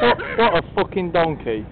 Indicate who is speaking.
Speaker 1: what, what a fucking donkey.